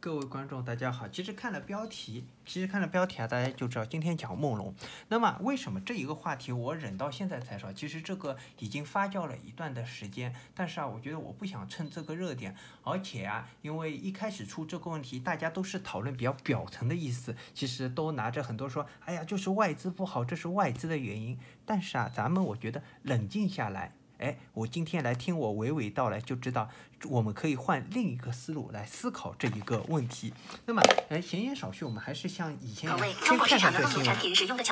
各位观众，大家好。其实看了标题，其实看了标题啊，大家就知道今天讲梦龙。那么为什么这一个话题我忍到现在才说？其实这个已经发酵了一段的时间，但是啊，我觉得我不想蹭这个热点，而且啊，因为一开始出这个问题，大家都是讨论比较表层的意思，其实都拿着很多说，哎呀，就是外资不好，这是外资的原因。但是啊，咱们我觉得冷静下来。哎，我今天来听我娓娓道来，就知道我们可以换另一个思路来思考这一个问题。那么，哎，闲言少叙，我们还是像以前一样，先看看这新闻。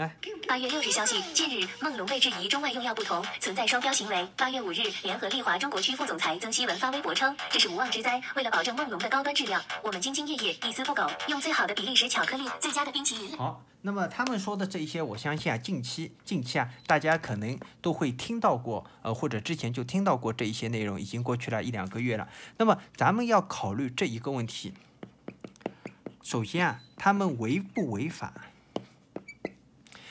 哎，八月六日消息，近日梦龙被质疑中外用药不同，存在双标行为。八月五日，联合利华中国区副总裁曾希文发微博称，这是无妄之灾。为了保证梦龙的高端质量，我们兢兢业业，一丝不苟，用最好的比利时巧克力，最佳的冰淇淋。好，那么他们说的这一些，我相信啊，近期近期啊，大家可能都会听到过，呃，或者之前就听到过这一些内容，已经过去了一两个月了。那么咱们要考虑这一个问题，首先啊，他们违不违法？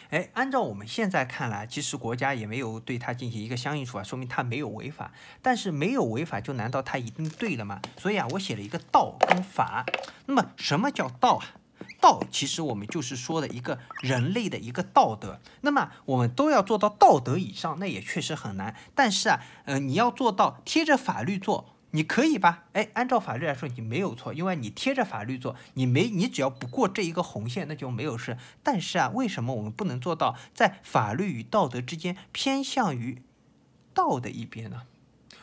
哎，按照我们现在看来，其实国家也没有对他进行一个相应处罚，说明他没有违法。但是没有违法，就难道他一定对了吗？所以啊，我写了一个道跟法。那么什么叫道啊？道其实我们就是说的一个人类的一个道德。那么我们都要做到道德以上，那也确实很难。但是啊，呃，你要做到贴着法律做。你可以吧？哎，按照法律来说，你没有错，因为你贴着法律做，你没你只要不过这一个红线，那就没有事。但是啊，为什么我们不能做到在法律与道德之间偏向于道的一边呢？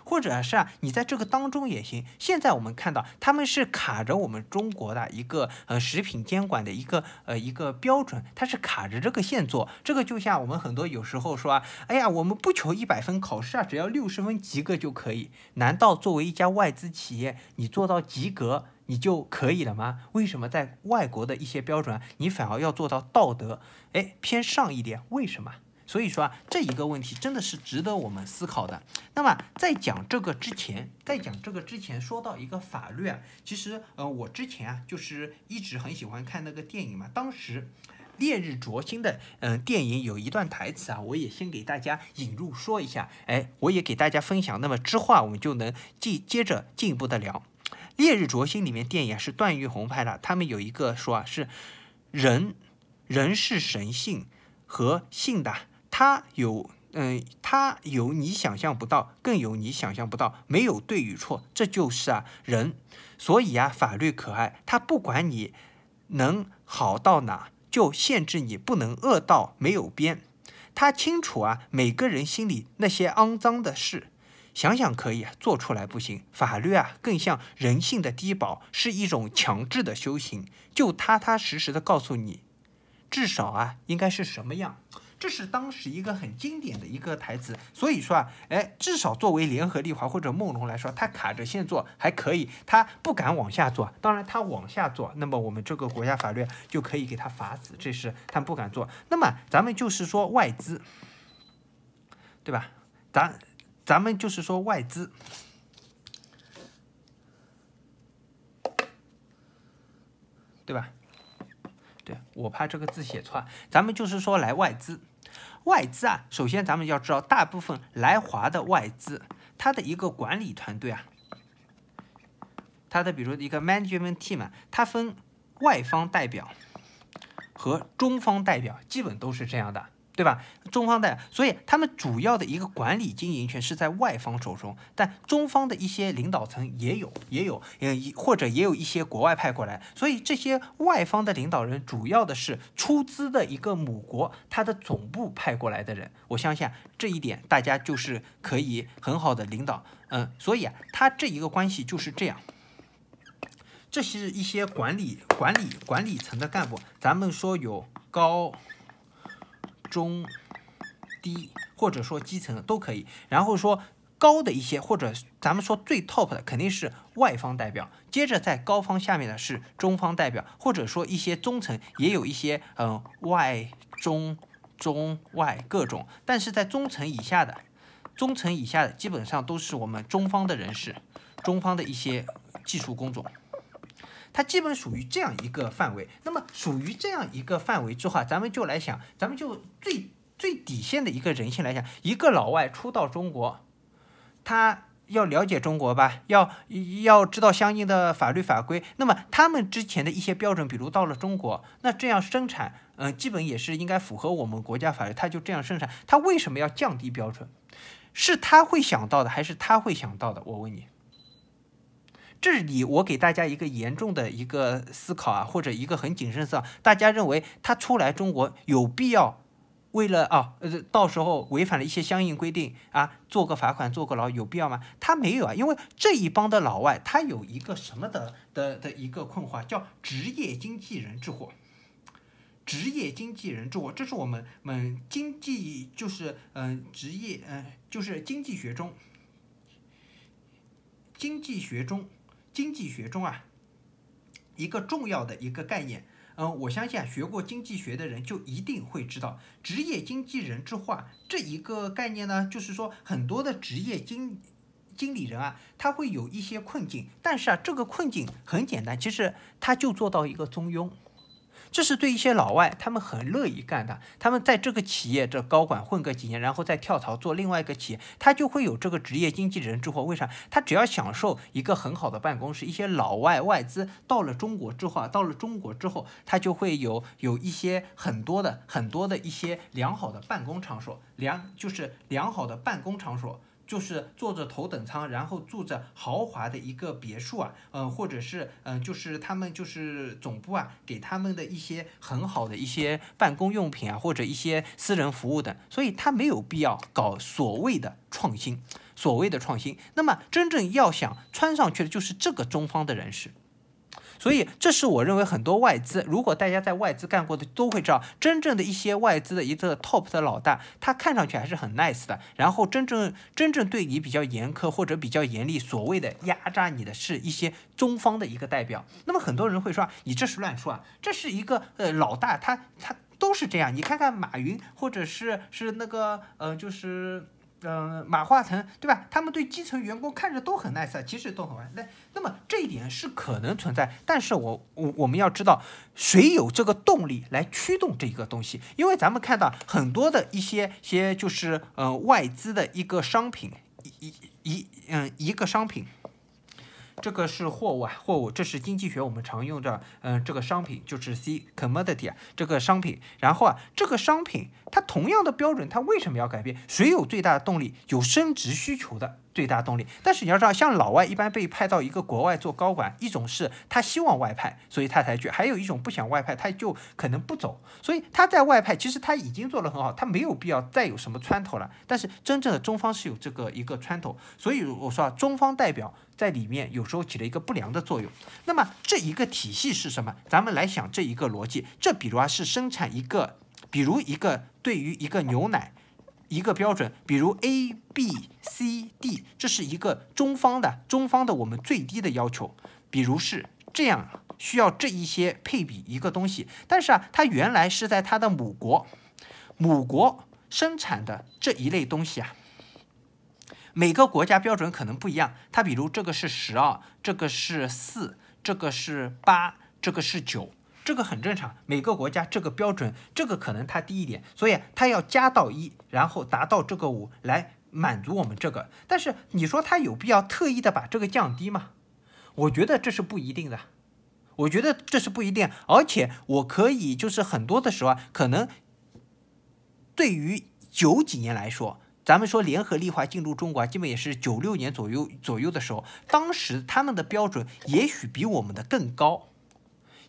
或者是啊，你在这个当中也行。现在我们看到他们是卡着我们中国的一个呃食品监管的一个呃一个标准，它是卡着这个线做。这个就像我们很多有时候说啊，哎呀，我们不求一百分考试啊，只要六十分及格就可以。难道作为一家外资企业，你做到及格你就可以了吗？为什么在外国的一些标准，你反而要做到道德哎偏上一点？为什么？所以说啊，这一个问题真的是值得我们思考的。那么在讲这个之前，在讲这个之前，说到一个法律啊，其实呃，我之前啊就是一直很喜欢看那个电影嘛。当时烈日灼心的嗯电影有一段台词啊，我也先给大家引入说一下，哎，我也给大家分享。那么之后啊，我们就能进接着进一步的聊。烈日灼心里面电影是段奕宏拍的，他们有一个说啊是人人是神性和性的。它有，嗯，它有你想象不到，更有你想象不到，没有对与错，这就是啊人。所以啊，法律可爱，它不管你能好到哪，就限制你不能恶到没有边。他清楚啊，每个人心里那些肮脏的事，想想可以，做出来不行。法律啊，更像人性的低保，是一种强制的修行，就踏踏实实的告诉你，至少啊，应该是什么样。这是当时一个很经典的一个台词，所以说啊，哎，至少作为联合利华或者梦龙来说，他卡着线做还可以，他不敢往下做。当然，他往下做，那么我们这个国家法律就可以给他罚死，这是他不敢做。那么咱们就是说外资，对吧？咱咱们就是说外资，对吧？对我怕这个字写错，咱们就是说来外资，外资啊，首先咱们要知道，大部分来华的外资，它的一个管理团队啊，它的比如一个 management team，它分外方代表和中方代表，基本都是这样的。对吧？中方的，所以他们主要的一个管理经营权是在外方手中，但中方的一些领导层也有，也有，呃，或者也有一些国外派过来，所以这些外方的领导人主要的是出资的一个母国，它的总部派过来的人。我相信这一点，大家就是可以很好的领导，嗯，所以啊，他这一个关系就是这样。这是一些管理、管理、管理层的干部，咱们说有高。中、低或者说基层的都可以，然后说高的一些或者咱们说最 top 的肯定是外方代表，接着在高方下面的是中方代表，或者说一些中层也有一些嗯外中中外各种，但是在中层以下的，中层以下的基本上都是我们中方的人士，中方的一些技术工种。它基本属于这样一个范围，那么属于这样一个范围之后，咱们就来想，咱们就最最底线的一个人性来讲，一个老外初到中国，他要了解中国吧，要要知道相应的法律法规。那么他们之前的一些标准，比如到了中国，那这样生产，嗯，基本也是应该符合我们国家法律，他就这样生产，他为什么要降低标准？是他会想到的，还是他会想到的？我问你，这里我给大家一个严重的一个思考啊，或者一个很谨慎思考。大家认为他出来中国有必要？为了啊，呃，到时候违反了一些相应规定啊，做个罚款，坐个牢，有必要吗？他没有啊，因为这一帮的老外，他有一个什么的的的一个困惑，叫职业经纪人之祸。职业经纪人之祸，这是我们们经济就是嗯职业嗯就是经济学中，经济学中经济学中啊一个重要的一个概念。嗯，我相信啊，学过经济学的人就一定会知道，职业经纪人之话这一个概念呢，就是说很多的职业经经理人啊，他会有一些困境，但是啊，这个困境很简单，其实他就做到一个中庸。这是对一些老外，他们很乐意干的。他们在这个企业这高管混个几年，然后再跳槽做另外一个企业，他就会有这个职业经纪人之后，为啥？他只要享受一个很好的办公室，一些老外外资到了中国之后啊，到了中国之后，他就会有有一些很多的很多的一些良好的办公场所，良就是良好的办公场所。就是坐着头等舱，然后住着豪华的一个别墅啊，嗯，或者是嗯，就是他们就是总部啊，给他们的一些很好的一些办公用品啊，或者一些私人服务等，所以他没有必要搞所谓的创新，所谓的创新。那么真正要想穿上去的，就是这个中方的人士。所以，这是我认为很多外资，如果大家在外资干过的，都会知道，真正的一些外资的一个 top 的老大，他看上去还是很 nice 的。然后，真正真正对你比较严苛或者比较严厉，所谓的压榨你的是一些中方的一个代表。那么，很多人会说，你这是乱说啊，这是一个呃老大，他他都是这样。你看看马云，或者是是那个呃，就是。嗯，马化腾对吧？他们对基层员工看着都很 nice，其实都很完。那那么这一点是可能存在，但是我我我们要知道，谁有这个动力来驱动这个东西？因为咱们看到很多的一些些就是呃外资的一个商品，一一嗯一个商品。这个是货物啊，货物，这是经济学我们常用的，嗯，这个商品就是 C commodity 啊，这个商品。然后啊，这个商品它同样的标准，它为什么要改变？谁有最大的动力？有升值需求的。最大动力，但是你要知道，像老外一般被派到一个国外做高管，一种是他希望外派，所以他才去；还有一种不想外派，他就可能不走。所以他在外派，其实他已经做得很好，他没有必要再有什么穿头了。但是真正的中方是有这个一个穿头，所以我说啊，中方代表在里面有时候起了一个不良的作用。那么这一个体系是什么？咱们来想这一个逻辑，这比如啊是生产一个，比如一个对于一个牛奶。一个标准，比如 A、B、C、D，这是一个中方的中方的我们最低的要求。比如是这样，需要这一些配比一个东西，但是啊，它原来是在它的母国，母国生产的这一类东西啊，每个国家标准可能不一样。它比如这个是十二，这个是四，这个是八，这个是九。这个很正常，每个国家这个标准，这个可能它低一点，所以它要加到一，然后达到这个五来满足我们这个。但是你说它有必要特意的把这个降低吗？我觉得这是不一定的，我觉得这是不一定。而且我可以就是很多的时候啊，可能对于九几年来说，咱们说联合利华进入中国啊，基本也是九六年左右左右的时候，当时他们的标准也许比我们的更高。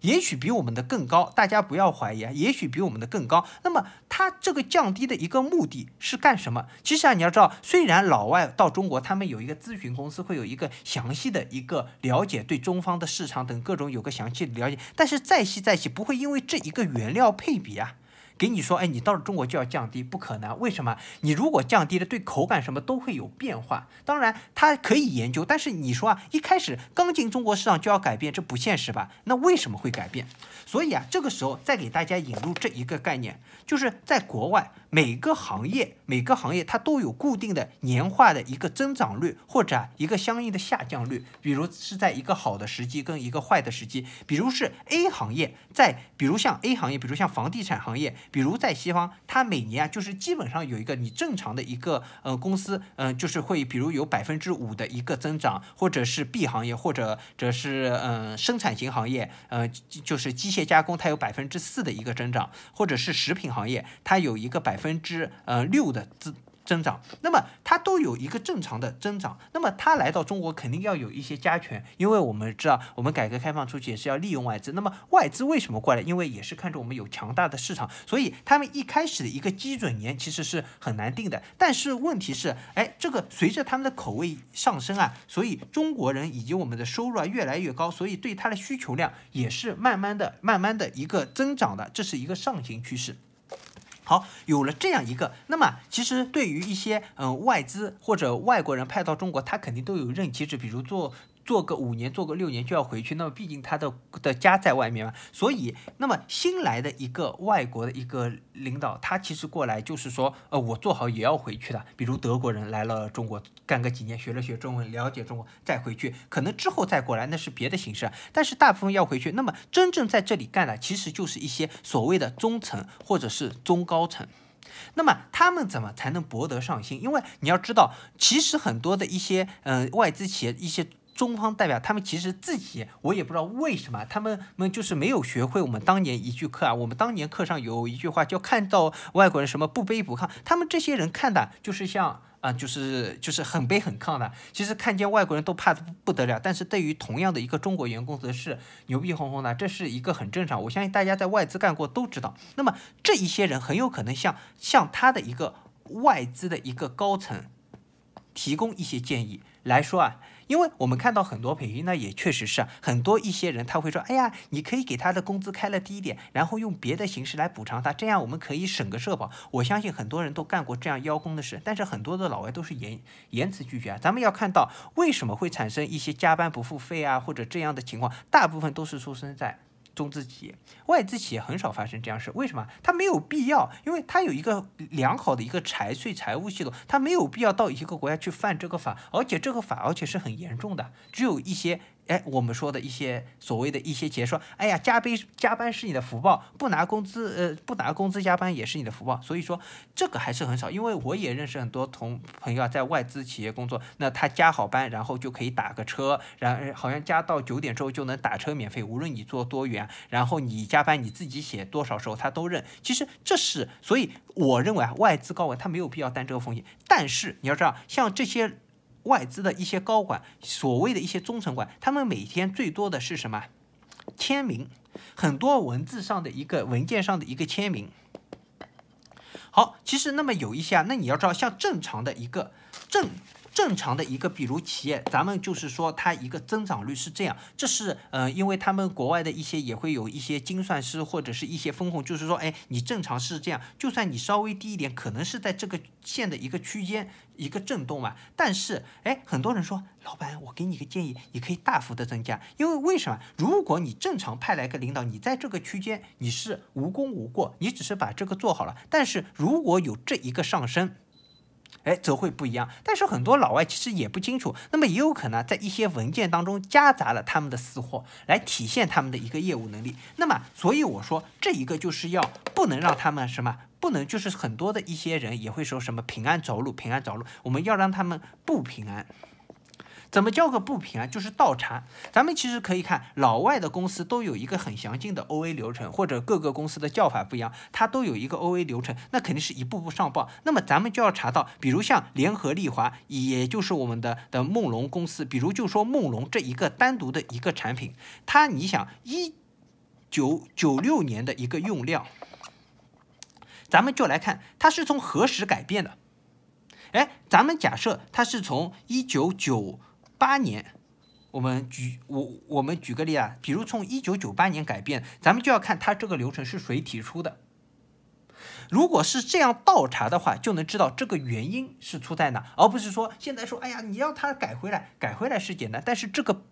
也许比我们的更高，大家不要怀疑啊！也许比我们的更高。那么它这个降低的一个目的是干什么？其实啊，你要知道，虽然老外到中国，他们有一个咨询公司，会有一个详细的一个了解，对中方的市场等各种有个详细的了解，但是再细再细，不会因为这一个原料配比啊。给你说，哎，你到了中国就要降低，不可能。为什么？你如果降低了，对口感什么都会有变化。当然，它可以研究，但是你说啊，一开始刚进中国市场就要改变，这不现实吧？那为什么会改变？所以啊，这个时候再给大家引入这一个概念，就是在国外每个行业，每个行业它都有固定的年化的一个增长率，或者一个相应的下降率。比如是在一个好的时机跟一个坏的时机，比如是 A 行业，在比如像 A 行业，比如像房地产行业。比如在西方，它每年啊就是基本上有一个你正常的一个呃公司，嗯、就是会比如有百分之五的一个增长，或者是 B 行业，或者则是嗯、生产型行业，呃就就是机械加工，它有百分之四的一个增长，或者是食品行业，它有一个百分之呃六的增。增长，那么它都有一个正常的增长，那么它来到中国肯定要有一些加权，因为我们知道我们改革开放初期也是要利用外资，那么外资为什么过来？因为也是看着我们有强大的市场，所以他们一开始的一个基准年其实是很难定的。但是问题是，哎，这个随着他们的口味上升啊，所以中国人以及我们的收入啊越来越高，所以对它的需求量也是慢慢的、慢慢的一个增长的，这是一个上行趋势。好，有了这样一个，那么其实对于一些嗯、外资或者外国人派到中国，他肯定都有任期制，比如做做个五年、做个六年就要回去，那么毕竟他的的家在外面嘛，所以那么新来的一个外国的一个领导，他其实过来就是说，呃，我做好也要回去的。比如德国人来了中国干个几年，学了学中文，了解中国，再回去，可能之后再过来那是别的形式，但是大部分要回去。那么真正在这里干的，其实就是一些所谓的中层或者是中高层。那么他们怎么才能博得上心？因为你要知道，其实很多的一些呃外资企业一些。中方代表，他们其实自己，我也不知道为什么，他们们就是没有学会我们当年一句课啊。我们当年课上有一句话叫“看到外国人什么不卑不亢”，他们这些人看的就是像啊、就是就是很卑很亢的。其实看见外国人都怕得不得了，但是对于同样的一个中国员工则是牛逼哄哄的，这是一个很正常。我相信大家在外资干过都知道。那么这一些人很有可能像像他的一个外资的一个高层提供一些建议来说啊。因为我们看到很多培训，那也确实是很多一些人他会说，哎呀，你可以给他的工资开了低一点，然后用别的形式来补偿他，这样我们可以省个社保。我相信很多人都干过这样邀功的事，但是很多的老外都是严严词拒绝啊。咱们要看到为什么会产生一些加班不付费啊，或者这样的情况，大部分都是出生在。中资企业、外资企业很少发生这样事，为什么？它没有必要，因为它有一个良好的一个财税财务系统，它没有必要到一个国家去犯这个法，而且这个法而且是很严重的，只有一些。哎，我们说的一些所谓的一些解说，哎呀，加班加班是你的福报，不拿工资，呃，不拿工资加班也是你的福报。所以说这个还是很少，因为我也认识很多同朋友啊，在外资企业工作，那他加好班，然后就可以打个车，然好像加到九点之后就能打车免费，无论你坐多远，然后你加班你自己写多少时候他都认。其实这是，所以我认为啊，外资高管他没有必要担这个风险。但是你要知道，像这些。外资的一些高管，所谓的一些中层管，他们每天最多的是什么？签名，很多文字上的一个文件上的一个签名。好，其实那么有一些啊，那你要知道，像正常的一个正正常的一个，比如企业，咱们就是说它一个增长率是这样，这是呃，因为他们国外的一些也会有一些精算师或者是一些风控，就是说，哎，你正常是这样，就算你稍微低一点，可能是在这个线的一个区间一个震动嘛。但是，哎，很多人说，老板，我给你个建议，你可以大幅的增加，因为为什么？如果你正常派来个领导，你在这个区间你是无功无过，你只是把这个做好了，但是如果有这一个上升。哎，则会不一样。但是很多老外其实也不清楚，那么也有可能在一些文件当中夹杂了他们的私货，来体现他们的一个业务能力。那么，所以我说这一个就是要不能让他们什么，不能就是很多的一些人也会说什么平安着陆，平安着陆，我们要让他们不平安。怎么叫个不平安？就是倒查。咱们其实可以看，老外的公司都有一个很详尽的 OA 流程，或者各个公司的叫法不一样，它都有一个 OA 流程，那肯定是一步步上报。那么咱们就要查到，比如像联合利华，也就是我们的的梦龙公司，比如就说梦龙这一个单独的一个产品，它你想一九九六年的一个用量，咱们就来看它是从何时改变的。哎，咱们假设它是从一九九八年，我们举我我们举个例啊，比如从一九九八年改变，咱们就要看它这个流程是谁提出的。如果是这样倒查的话，就能知道这个原因是出在哪，而不是说现在说，哎呀，你让它改回来，改回来是简单，但是这个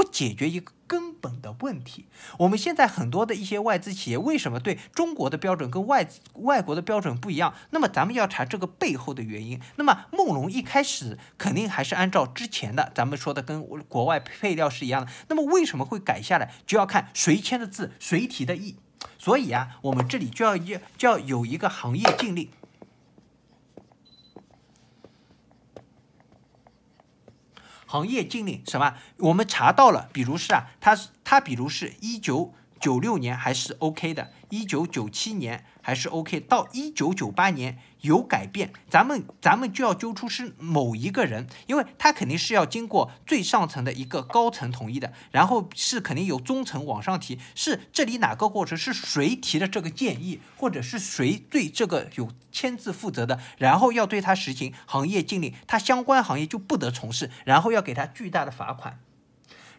不解决一个根本的问题。我们现在很多的一些外资企业为什么对中国的标准跟外外国的标准不一样？那么咱们要查这个背后的原因。那么梦龙一开始肯定还是按照之前的咱们说的跟国外配料是一样的。那么为什么会改下来？就要看谁签的字，谁提的议。所以啊，我们这里就要要就要有一个行业禁令。行业禁令什么？我们查到了，比如是啊，它它比如是一九九六年还是 OK 的，一九九七年。还是 OK，到一九九八年有改变，咱们咱们就要揪出是某一个人，因为他肯定是要经过最上层的一个高层同意的，然后是肯定由中层往上提，是这里哪个过程是谁提的这个建议，或者是谁对这个有签字负责的，然后要对他实行行业禁令，他相关行业就不得从事，然后要给他巨大的罚款，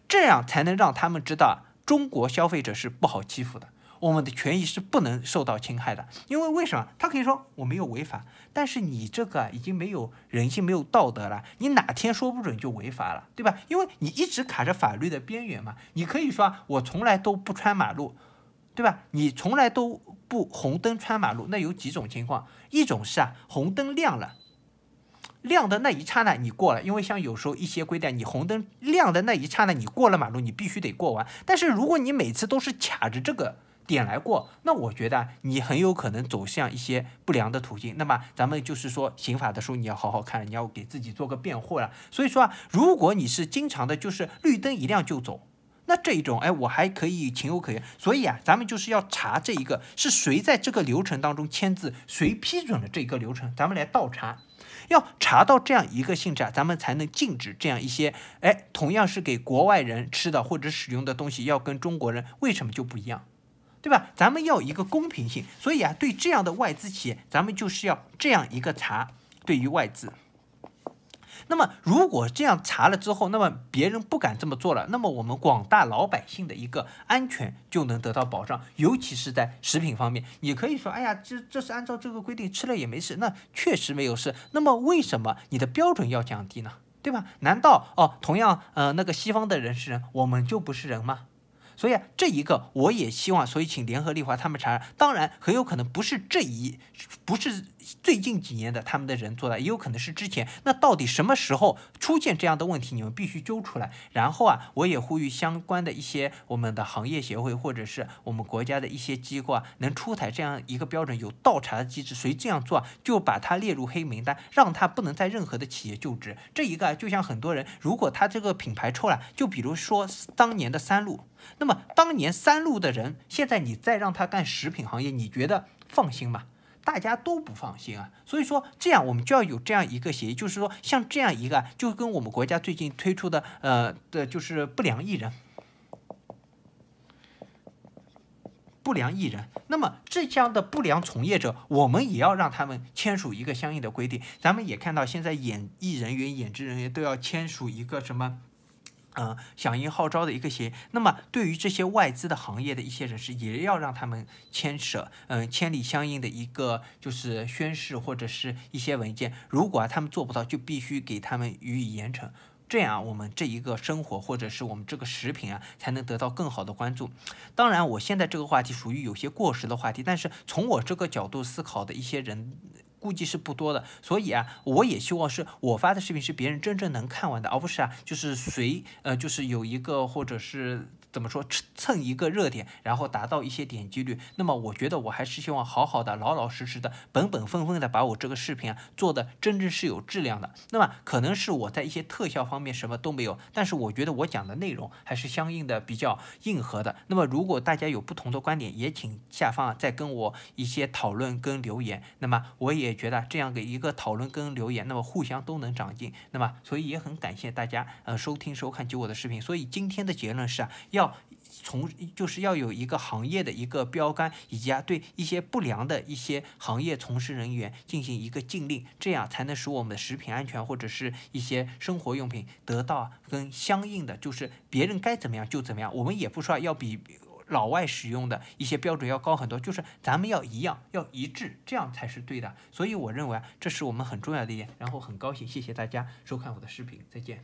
这样才能让他们知道中国消费者是不好欺负的。我们的权益是不能受到侵害的，因为为什么？他可以说我没有违法，但是你这个已经没有人性、没有道德了，你哪天说不准就违法了，对吧？因为你一直卡着法律的边缘嘛。你可以说我从来都不穿马路，对吧？你从来都不红灯穿马路，那有几种情况？一种是啊，红灯亮了，亮的那一刹那你过了，因为像有时候一些规定，你红灯亮的那一刹那你过了马路，你必须得过完。但是如果你每次都是卡着这个。点来过，那我觉得你很有可能走向一些不良的途径。那么咱们就是说，刑法的书你要好好看，你要给自己做个辩护了。所以说啊，如果你是经常的，就是绿灯一亮就走，那这一种，哎，我还可以情有可原。所以啊，咱们就是要查这一个是谁在这个流程当中签字，谁批准了这个流程，咱们来倒查，要查到这样一个性质啊，咱们才能禁止这样一些，哎，同样是给国外人吃的或者使用的东西，要跟中国人为什么就不一样？对吧？咱们要一个公平性，所以啊，对这样的外资企业，咱们就是要这样一个查。对于外资，那么如果这样查了之后，那么别人不敢这么做了，那么我们广大老百姓的一个安全就能得到保障。尤其是在食品方面，你可以说，哎呀，这这是按照这个规定吃了也没事，那确实没有事。那么为什么你的标准要降低呢？对吧？难道哦，同样呃，那个西方的人是人，我们就不是人吗？所以啊，这一个我也希望，所以请联合利华他们查。当然，很有可能不是这一，不是。最近几年的他们的人做的也有可能是之前，那到底什么时候出现这样的问题？你们必须揪出来。然后啊，我也呼吁相关的一些我们的行业协会或者是我们国家的一些机构啊，能出台这样一个标准，有倒查的机制。谁这样做，就把他列入黑名单，让他不能在任何的企业就职。这一个啊就像很多人，如果他这个品牌臭了，就比如说当年的三鹿，那么当年三鹿的人，现在你再让他干食品行业，你觉得放心吗？大家都不放心啊，所以说这样我们就要有这样一个协议，就是说像这样一个，就跟我们国家最近推出的呃的，就是不良艺人，不良艺人。那么这样的不良从业者，我们也要让他们签署一个相应的规定。咱们也看到现在演艺人员、演职人员都要签署一个什么？嗯，响应号召的一个协议。那么，对于这些外资的行业的一些人士，也要让他们牵涉，嗯，签立相应的一个就是宣誓或者是一些文件。如果啊他们做不到，就必须给他们予以严惩。这样，我们这一个生活或者是我们这个食品啊，才能得到更好的关注。当然，我现在这个话题属于有些过时的话题，但是从我这个角度思考的一些人。估计是不多的，所以啊，我也希望是我发的视频是别人真正能看完的，而不是啊，就是谁呃，就是有一个或者是。怎么说蹭蹭一个热点，然后达到一些点击率？那么我觉得我还是希望好好的、老老实实的、本本分分的把我这个视频啊做的真正是有质量的。那么可能是我在一些特效方面什么都没有，但是我觉得我讲的内容还是相应的比较硬核的。那么如果大家有不同的观点，也请下方啊再跟我一些讨论跟留言。那么我也觉得这样的一个讨论跟留言，那么互相都能长进。那么所以也很感谢大家呃收听收看及我的视频。所以今天的结论是啊要。要从就是要有一个行业的一个标杆，以及啊对一些不良的一些行业从事人员进行一个禁令，这样才能使我们的食品安全或者是一些生活用品得到跟相应的，就是别人该怎么样就怎么样。我们也不说要比老外使用的一些标准要高很多，就是咱们要一样，要一致，这样才是对的。所以我认为，这是我们很重要的一点。然后很高兴，谢谢大家收看我的视频，再见。